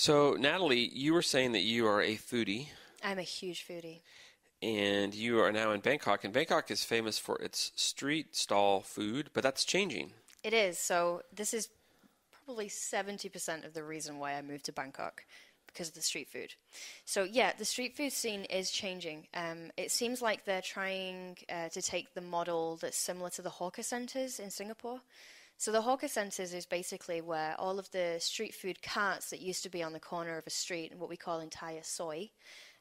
So, Natalie, you were saying that you are a foodie. I'm a huge foodie. And you are now in Bangkok, and Bangkok is famous for its street stall food, but that's changing. It is. So, this is probably 70% of the reason why I moved to Bangkok because of the street food. So, yeah, the street food scene is changing. Um, it seems like they're trying uh, to take the model that's similar to the hawker centers in Singapore. So, the hawker centers is basically where all of the street food carts that used to be on the corner of a street, and what we call in Thai soi,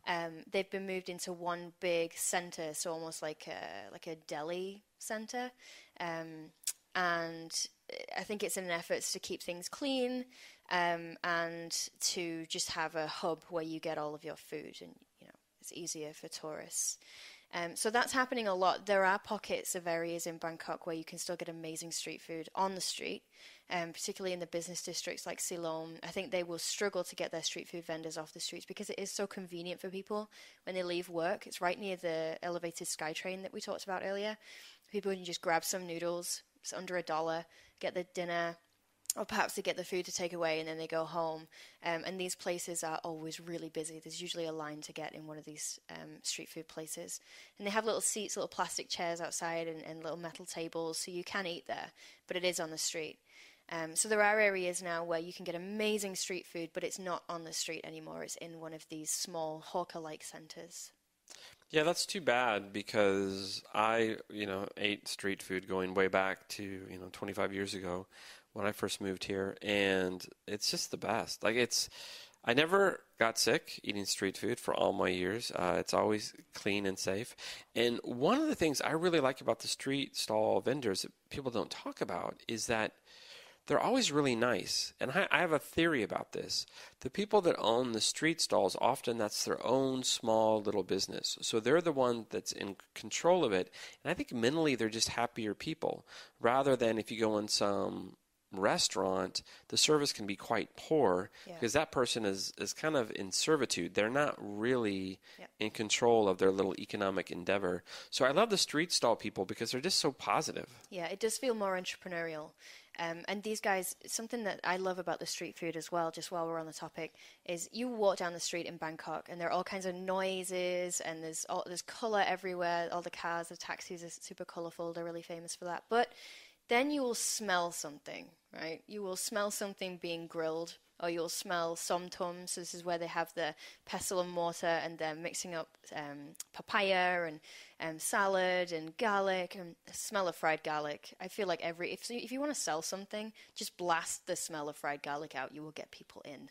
um, they've been moved into one big center, so almost like a, like a deli center. Um, and I think it's in an effort to keep things clean um, and to just have a hub where you get all of your food and you know it's easier for tourists. Um, so that's happening a lot. There are pockets of areas in Bangkok where you can still get amazing street food on the street, um, particularly in the business districts like Silom. I think they will struggle to get their street food vendors off the streets because it is so convenient for people when they leave work. It's right near the elevated SkyTrain that we talked about earlier. People can just grab some noodles, it's under a dollar, get the dinner, or perhaps they get the food to take away and then they go home. Um, and these places are always really busy. There's usually a line to get in one of these um, street food places. And they have little seats, little plastic chairs outside, and, and, little metal tables, so you can eat there, but it is on the street. Um, so there are areas now where you can get amazing street food, but it's not on the street anymore. It's in one of these small hawker-like centers. Yeah, that's too bad because I, you know, ate street food going way back to, you know, 25 years ago when I first moved here, and it's just the best. Like it's, I never got sick eating street food for all my years. Uh, it's always clean and safe. And one of the things I really like about the street stall vendors that people don't talk about is that they're always really nice. And I, I, have a theory about this. The people that own the street stalls, often that's their own small little business. So they're the one that's in control of it. And I think mentally they're just happier people rather than if you go in some restaurant, the service can be quite poor yeah. because that person is, is kind of in servitude. They're not really yeah. in control of their little economic endeavor. So I love the street stall people because they're just so positive. Yeah, it does feel more entrepreneurial. Um, and these guys, something that I love about the street food as well, just while we're on the topic, is you walk down the street in Bangkok and there are all kinds of noises and there's all, there's color everywhere. All the cars, the taxis are super colorful. They're really famous for that. But then you will smell something, right? You will smell something being grilled, or you'll smell som-tam. So this is where they have the pestle and mortar, and they're mixing up um, papaya and um, salad and garlic, and the smell of fried garlic. I feel like every if if you want to sell something, just blast the smell of fried garlic out. You will get people in,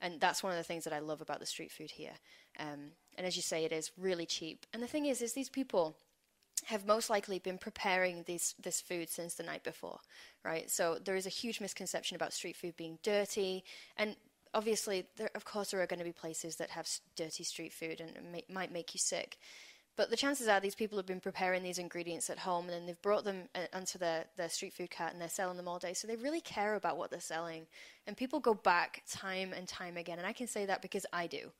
and that's one of the things that I love about the street food here. Um, and as you say, it is really cheap. And the thing is, is these people have most likely been preparing this this food since the night before, right? So there is a huge misconception about street food being dirty, and obviously, there, of course, there are going to be places that have dirty street food and may, might make you sick. But the chances are these people have been preparing these ingredients at home and then they've brought them uh, onto their, their street food cart and they're selling them all day. So they really care about what they're selling. And people go back time and time again. And I can say that because I do.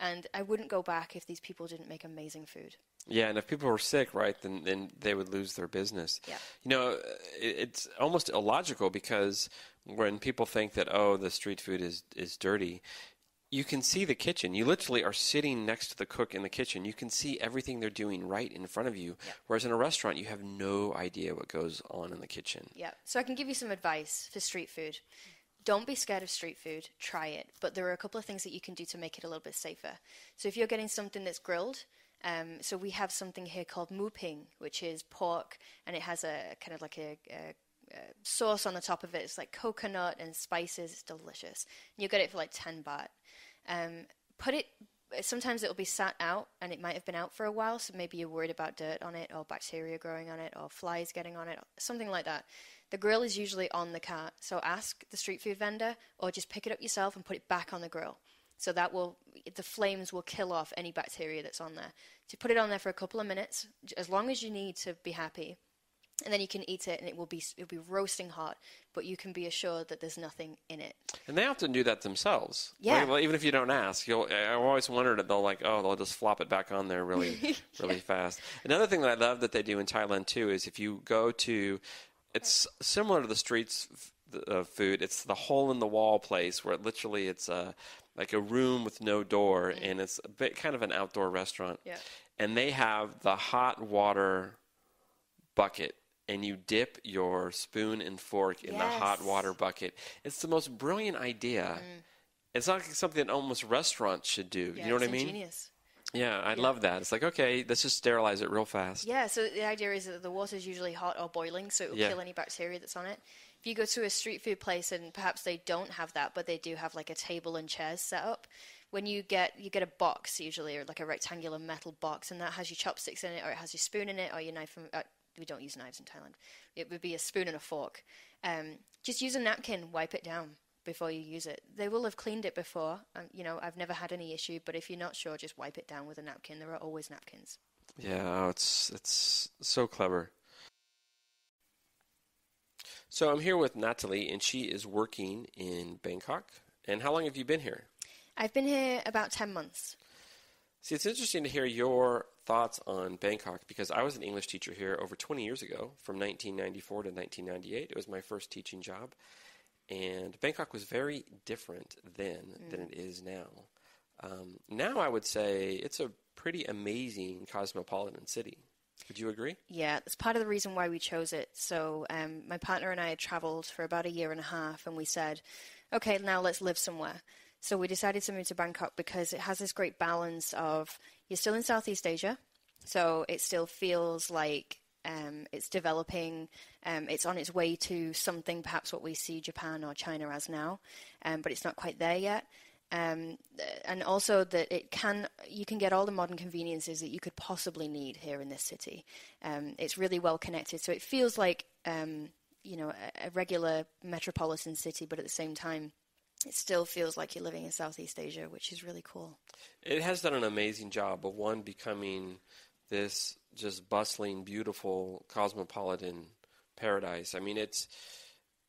And I wouldn't go back if these people didn't make amazing food. Yeah, and if people were sick, right, then then they would lose their business. Yeah. You know, it's almost illogical because when people think that oh, the street food is is dirty, you can see the kitchen. You literally are sitting next to the cook in the kitchen. You can see everything they're doing right in front of you. Whereas in a restaurant, you have no idea what goes on in the kitchen. Yeah. So I can give you some advice for street food. Don't be scared of street food. Try it. But there are a couple of things that you can do to make it a little bit safer. So if you're getting something that's grilled, um, so we have something here called moo ping, which is pork, and it has a kind of like a, a, a, sauce on the top of it. It's like coconut and spices. It's delicious. And you get it for like ten baht. Um, put it. Sometimes it will be sat out, and it might have been out for a while. So maybe you're worried about dirt on it, or bacteria growing on it, or flies getting on it, something like that. The grill is usually on the cart, so ask the street food vendor, or just pick it up yourself and put it back on the grill. So that will the flames will kill off any bacteria that's on there. So put it on there for a couple of minutes, as long as you need to be happy, and then you can eat it, and it will be it'll be roasting hot. But you can be assured that there's nothing in it. And they often do that themselves. Yeah. Like, well, even if you don't ask, you'll. I've always wondered that they'll like, oh, they'll just flop it back on there really, yeah. really fast. Another thing that I love that they do in Thailand too is if you go to, it's similar to the streets of food. It's the hole in the wall place where literally it's a like a room with no door, mm. and it's a bit kind of an outdoor restaurant. Yeah. And they have the hot water bucket and you dip your spoon and fork in yes. the hot water bucket. It's the most brilliant idea. Mm. It's not like something that almost restaurants should do. Yeah, you know what I mean? Ingenious. Yeah, I yeah. love that. It's like, okay, let's just sterilize it real fast. Yeah, so the idea is that the water is usually hot or boiling, so it will yeah. kill any bacteria that's on it. If you go to a street food place and perhaps they don't have that, but they do have like a table and chairs set up, when you get you get a box usually or like a rectangular metal box and that has your chopsticks in it or it has your spoon in it or your knife uh, we don't use knives in Thailand. It would be a spoon and a fork. Um, just use a napkin, wipe it down before you use it. They will have cleaned it before. Um, you know, I've never had any issue, but if you're not sure, just wipe it down with a napkin. There are always napkins. Yeah, oh, it's it's so clever. So I'm here with Natalie, and she is working in Bangkok. And how long have you been here? I've been here about ten months. See, it's interesting to hear your thoughts on Bangkok because I was an English teacher here over 20 years ago, from 1994 to 1998. It was my first teaching job, and Bangkok was very different then mm. than it is now. Um, now, I would say it's a pretty amazing cosmopolitan city. Would you agree? Yeah, that's part of the reason why we chose it. So, um, my partner and I had traveled for about a year and a half, and we said, okay, now let's live somewhere. So we decided to move to Bangkok because it has this great balance of you're still in Southeast Asia, so it still feels like um, it's developing. Um, it's on its way to something, perhaps what we see Japan or China as now, um, but it's not quite there yet. Um, and also that it can you can get all the modern conveniences that you could possibly need here in this city. Um, it's really well connected, so it feels like um, you know a, a regular metropolitan city, but at the same time it still feels like you're living in Southeast Asia, which is really cool. It has done an amazing job of one becoming this just bustling, beautiful, cosmopolitan paradise. I mean, it's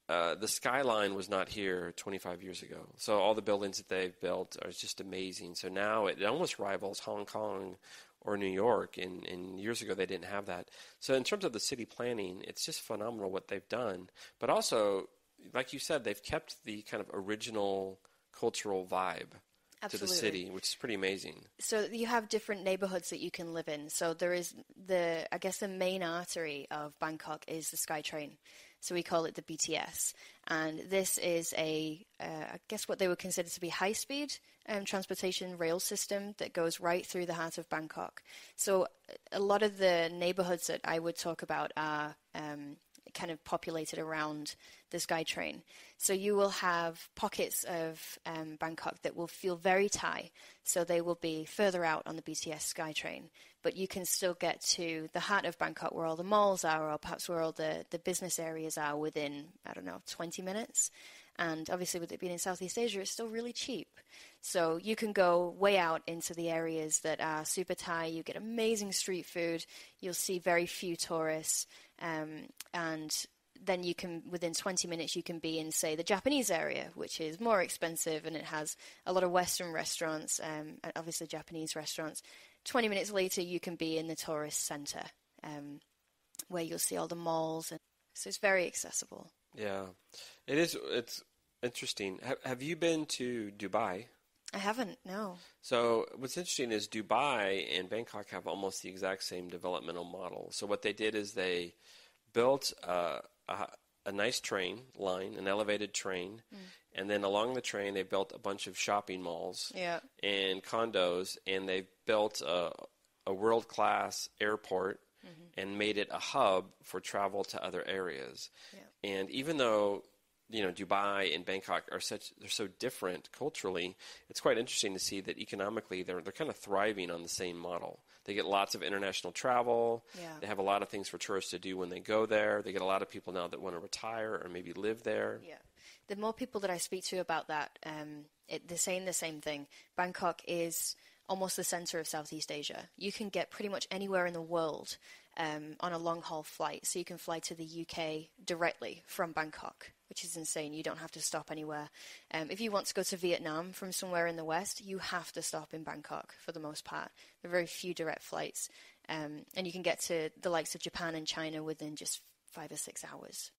uh, the skyline was not here 25 years ago, so all the buildings that they've built are just amazing. So now it almost rivals Hong Kong or New York, and, and years ago they didn't have that. So in terms of the city planning, it's just phenomenal what they've done. But also, like you said, they've kept the kind of original cultural vibe Absolutely. to the city, which is pretty amazing. So you have different neighborhoods that you can live in. So there is the, I guess, the main artery of Bangkok is the SkyTrain. So we call it the BTS, and this is a, uh, I guess, what they would consider to be high-speed um, transportation rail system that goes right through the heart of Bangkok. So a lot of the neighborhoods that I would talk about are um, kind of populated around the SkyTrain. So you will have pockets of um, Bangkok that will feel very Thai. So they will be further out on the BTS SkyTrain, but you can still get to the heart of Bangkok where all the malls are, or perhaps where all the, the business areas are within, I don't know, 20 minutes. And obviously, with it being in Southeast Asia, it's still really cheap. So you can go way out into the areas that are super Thai. You get amazing street food. You'll see very few tourists. Um, and then you can, within 20 minutes, you can be in, say, the Japanese area, which is more expensive and it has a lot of Western restaurants, um, and obviously Japanese restaurants. 20 minutes later, you can be in the tourist center, um, where you'll see all the malls. And, so it's very accessible. Yeah, it is. It's interesting. Have, have you been to Dubai? I haven't, no. So what's interesting is Dubai and Bangkok have almost the exact same developmental model. So what they did is they built a, a, a nice train line, an elevated train, mm. and then along the train they built a bunch of shopping malls yeah. and condos, and they built a, a world class airport mm-hmm. and made it a hub for travel to other areas. Yeah. And even though you know Dubai and Bangkok are such they're so different culturally. It's quite interesting to see that economically they're they're kind of thriving on the same model. They get lots of international travel. Yeah. They have a lot of things for tourists to do when they go there. They get a lot of people now that want to retire or maybe live there. Yeah. The more people that I speak to about that, um, it, they're saying the same thing. Bangkok is almost the center of Southeast Asia. You can get pretty much anywhere in the world um, on a long haul flight. So you can fly to the UK directly from Bangkok, which is insane. You don't have to stop anywhere. Um, if you want to go to Vietnam from somewhere in the West, you have to stop in Bangkok for the most part. There are very few direct flights. Um, and you can get to the likes of Japan and China within just five or six hours.